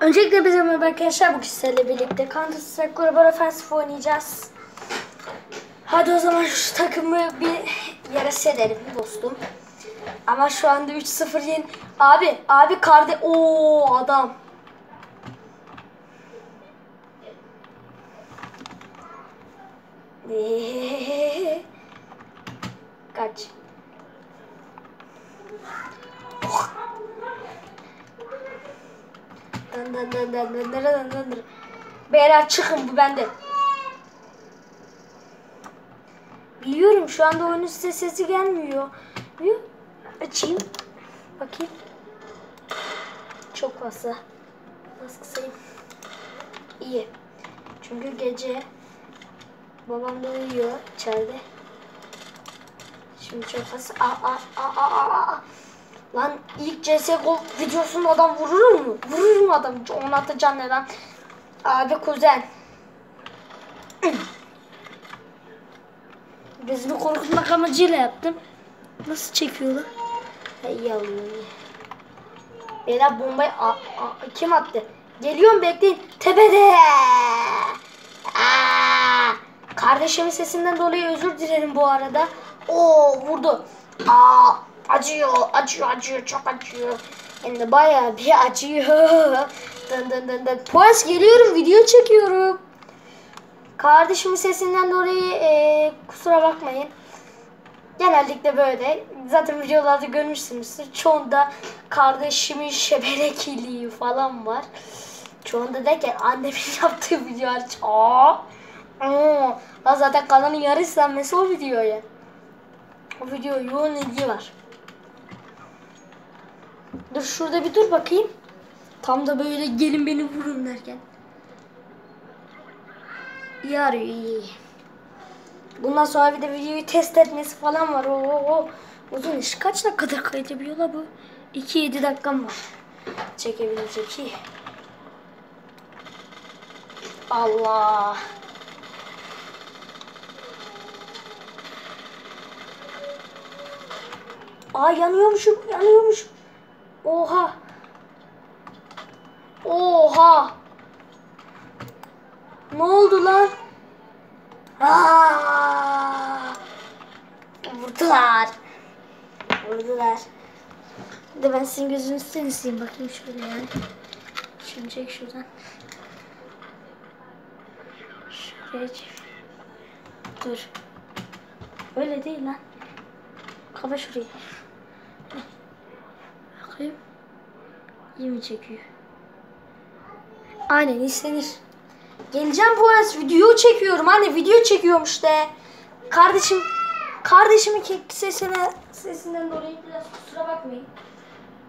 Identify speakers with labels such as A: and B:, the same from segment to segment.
A: Öncelikle bizim merhaba arkadaşlar bu sizlerle birlikte Counter Strike Global Offensive oynayacağız. Hadi o zaman şu takımı bir yere serelim dostum. Ama şu anda 3-0 yen. Abi, abi karde o adam. Kaç. Dön dön. Beyler çıkın bu bende. Biliyorum şu anda oyunun size sesi gelmiyor. Bir açayım. Bakayım. Çok fazla. Nasıl kısayım? İyi. Çünkü gece babam da uyuyor içeride. Şimdi çok fazla. Aa, aa, aa, aa, aa. Lan ilk CSGO videosunda adam vurur mu? Vurur mu adam? Onu atacağım neden? Abi kuzen. Gözümü korkutmak amacıyla yaptım. Nasıl çekiyorlar? Alıyor iyi. Beyler bombayı a, a, kim attı? Geliyorum bekleyin. Tepede. Aa, kardeşimin sesinden dolayı özür dilerim bu arada. Oo vurdu. Aa, acıyor, acıyor, acıyor, çok acıyor. De bayağı bir acıyor. dın dın dın dın. Polis geliyorum, video çekiyorum. Kardeşimin sesinden dolayı e, kusura bakmayın. Genellikle böyle. Zaten videolarda görmüşsünüzdür. Çoğunda kardeşimin şebelekiliği falan var. Çoğunda derken annemin yaptığı video hariç. Aa, aa. Zaten kanalın yarı izlenmesi o videoya. O video yoğun ilgi var. Dur şurada bir dur bakayım. Tam da böyle gelin beni vurun derken. Arıyor iyi. Bundan sonra bir de videoyu test etmesi falan var. Oo, oo. Uzun iş. Kaç dakikadır kaydediyor la bu? 2-7 dakikam var. Çekebilecek iyi. Allah. Aa yanıyormuşum, yanıyormuşum. Oha. Oha. Ne oldu lan? Aa! Vurdular. Vurdular. De ben sizin gözünüzden isteyeyim. Bakayım şöyle yani. Şunu çek şuradan. Şuraya çek. Dur. Öyle değil lan. Kafa şuraya. Bakayım. İyi mi çekiyor? Aynen istenir. Geleceğim Poyraz video çekiyorum hani video çekiyorum işte. Kardeşim kardeşimin sesine sesinden dolayı biraz kusura bakmayın.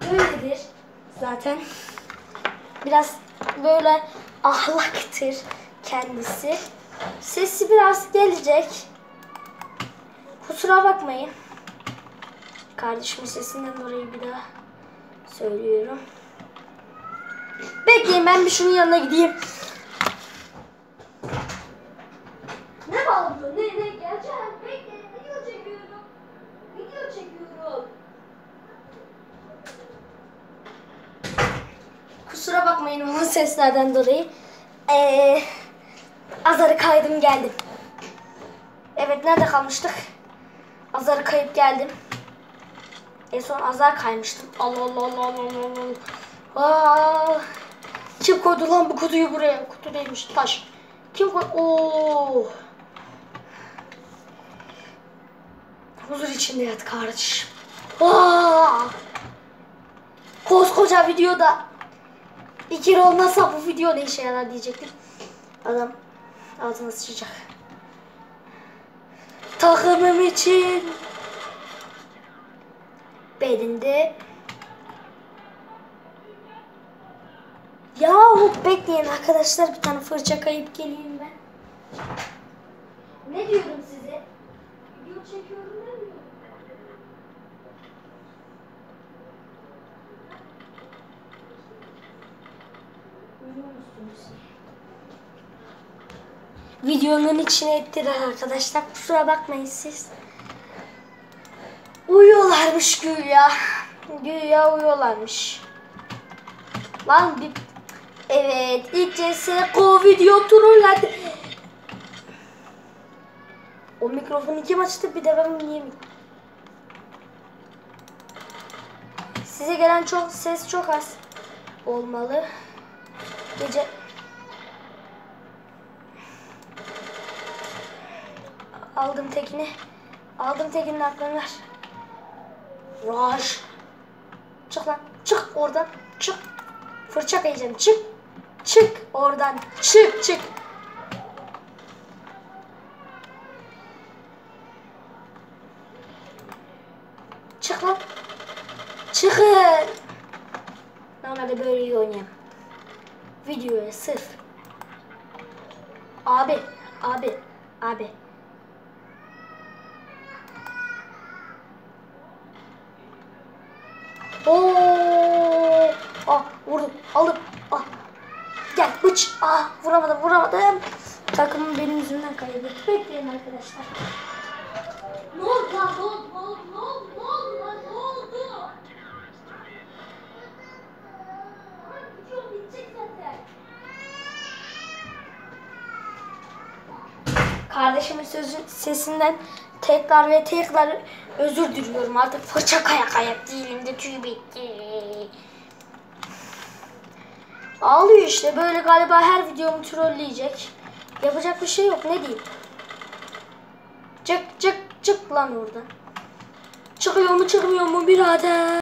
A: Böyledir zaten. Biraz böyle ahlaktır kendisi. Sesi biraz gelecek. Kusura bakmayın. Kardeşimin sesinden dolayı bir daha söylüyorum. Bekleyin ben bir şunun yanına gideyim. Ne bağırdın? Ne ne geleceğim? Bekle video çekiyorum. Video çekiyorum. Kusura bakmayın o seslerden dolayı. Ee, azarı kaydım geldim. Evet nerede kalmıştık? Azarı kayıp geldim. En son azar kaymıştım. Allah Allah Allah Allah Allah. Allah. Aa, kim koydu lan bu kutuyu buraya? Kutu değilmiş taş. Kim koydu? Oo. Huzur içinde yat kardeşim. Aa! Koskoca videoda bir kere olmazsa bu video ne işe yarar diyecektim. Adam ağzına sıçacak. Takımım için belinde Yahu bekleyin arkadaşlar bir tane fırça kayıp geleyim ben. Ne diyorum size? Video çekiyorum. Uyuyor musunuz? Videonun içine ettiler arkadaşlar. Kusura bakmayın siz. Uyuyorlarmış güya. Güya uyuyorlarmış. Lan bir Evet ilk CSGO video trolledi. O mikrofonu kim açtı bir de ben niye? Size gelen çok ses çok az olmalı. Gece aldım tekini. Aldım tekinin aklını. Raj. Çık lan. Çık oradan. Çık. Fırça kayacağım. Çık. Çık oradan. Çık çık. Çık lan. Çıkın. Normalde böyle iyi oynayayım. Videoya sırf. Abi. Abi. Abi. Oo! Ah Aldım. Ah. Gel bıç. Ah vuramadım vuramadım. Takımım benim yüzümden kaybetti. Bekleyin arkadaşlar. Ne oldu lan? Ne oldu? Ne oldu? Ne oldu? Ne oldu lan? Ne oldu? Kardeşimin sözü, sesinden tekrar ve tekrar özür diliyorum. Artık fırça kayak ayak değilim de tüy bitti. Ağlıyor işte. Böyle galiba her videomu trolleyecek. Yapacak bir şey yok. Ne diyeyim? Çık çık çık lan oradan. Çıkıyor mu çıkmıyor mu birader?